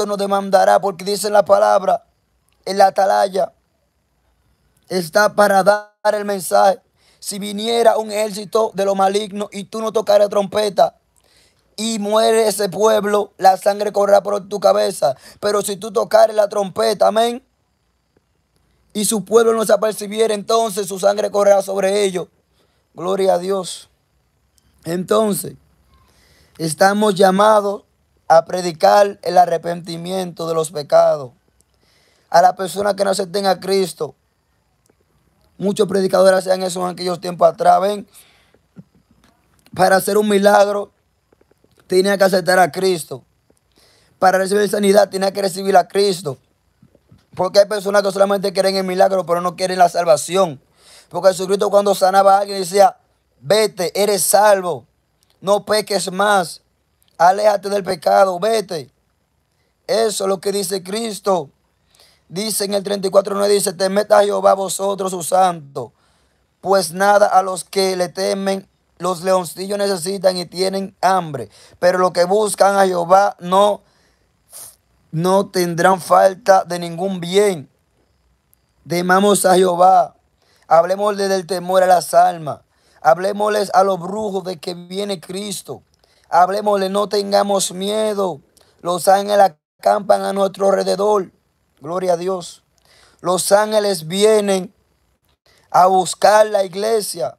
Cristo nos demandará, porque dice la palabra, en la atalaya, está para dar el mensaje. Si viniera un ejército de lo maligno y tú no tocaras trompeta y muere ese pueblo, la sangre correrá por tu cabeza. Pero si tú tocares la trompeta, amén, y su pueblo no se apercibiera, entonces su sangre correrá sobre ellos. Gloria a Dios. Entonces, estamos llamados a predicar el arrepentimiento de los pecados. A la persona que no tenga a Cristo. Muchos predicadores hacían eso en aquellos tiempos atrás. Ven, para hacer un milagro, tenía que aceptar a Cristo. Para recibir sanidad, tenía que recibir a Cristo. Porque hay personas que solamente quieren el milagro, pero no quieren la salvación. Porque Jesucristo cuando sanaba a alguien decía, vete, eres salvo, no peques más, aléjate del pecado, vete. Eso es lo que dice Cristo. Dice en el 34, no dice, temed a Jehová vosotros, su santo, pues nada a los que le temen los leoncillos necesitan y tienen hambre, pero los que buscan a Jehová no no tendrán falta de ningún bien. Demamos a Jehová. Hablemosle del temor a las almas. Hablemosles a los brujos de que viene Cristo. Hablemosle, no tengamos miedo. Los ángeles acampan a nuestro alrededor. Gloria a Dios. Los ángeles vienen a buscar la iglesia.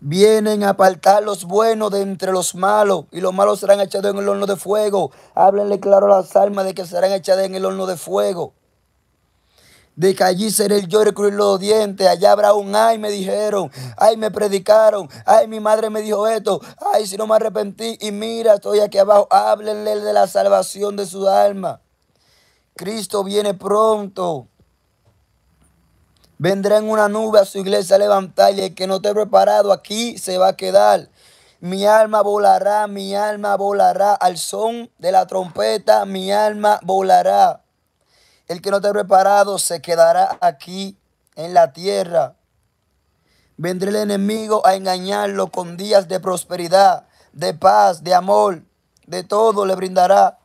Vienen a apartar los buenos de entre los malos y los malos serán echados en el horno de fuego. Háblenle claro a las almas de que serán echadas en el horno de fuego. De que allí será el lloro y crujir los dientes. Allá habrá un ay, me dijeron. Ay, me predicaron. Ay, mi madre me dijo esto. Ay, si no me arrepentí. Y mira, estoy aquí abajo. Háblenle de la salvación de su alma. Cristo viene pronto. Vendrá en una nube a su iglesia a levantar y el que no esté preparado aquí se va a quedar. Mi alma volará, mi alma volará al son de la trompeta, mi alma volará. El que no esté preparado se quedará aquí en la tierra. Vendrá el enemigo a engañarlo con días de prosperidad, de paz, de amor, de todo le brindará.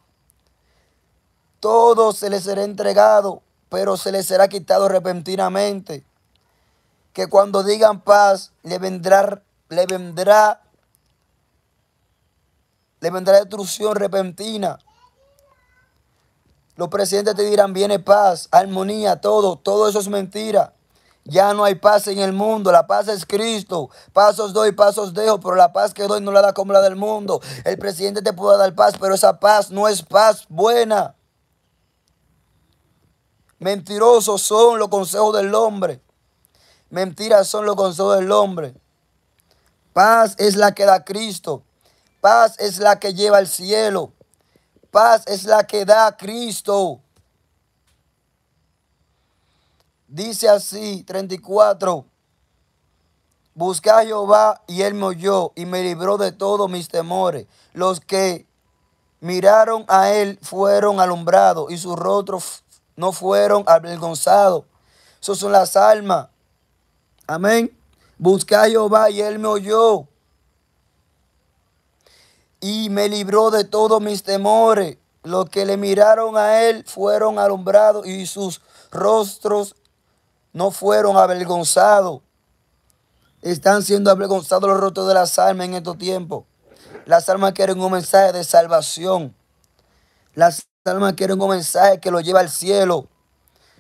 Todo se le será entregado pero se les será quitado repentinamente. Que cuando digan paz, le vendrá, le vendrá, le vendrá destrucción repentina. Los presidentes te dirán, viene paz, armonía, todo, todo eso es mentira. Ya no hay paz en el mundo, la paz es Cristo. Pasos doy, pasos dejo, pero la paz que doy no la da como la del mundo. El presidente te puede dar paz, pero esa paz no es paz buena. Mentirosos son los consejos del hombre. Mentiras son los consejos del hombre. Paz es la que da Cristo. Paz es la que lleva al cielo. Paz es la que da Cristo. Dice así, 34. Busqué a Jehová y él me oyó y me libró de todos mis temores. Los que miraron a él fueron alumbrados y su rostro no fueron avergonzados. Esas son las almas. Amén. Busqué a Jehová y él me oyó. Y me libró de todos mis temores. Los que le miraron a él fueron alumbrados y sus rostros no fueron avergonzados. Están siendo avergonzados los rostros de las almas en estos tiempos. Las almas quieren un mensaje de salvación. Las almas quieren un mensaje que lo lleva al cielo.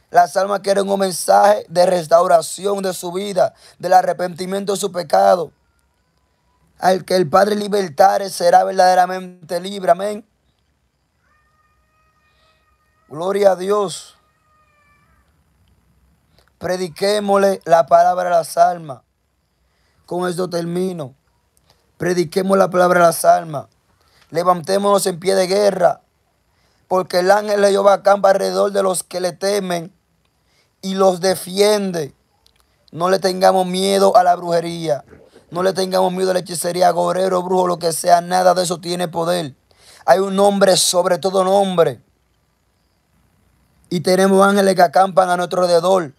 Las almas quieren un mensaje de restauración de su vida, del arrepentimiento de su pecado. Al que el Padre libertare será verdaderamente libre. Amén. Gloria a Dios. Prediquémosle la palabra a las almas. Con esto termino. Prediquemos la palabra a las almas. Levantémonos en pie de guerra porque el ángel de Jehová acampa alrededor de los que le temen y los defiende. No le tengamos miedo a la brujería. No le tengamos miedo a la hechicería, gorero, brujo, lo que sea. Nada de eso tiene poder. Hay un nombre sobre todo nombre. Y tenemos ángeles que acampan a nuestro alrededor.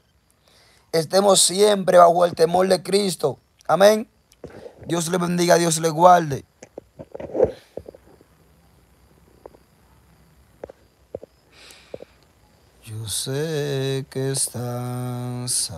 Estemos siempre bajo el temor de Cristo. Amén. Dios le bendiga, Dios le guarde. Yo sé que estás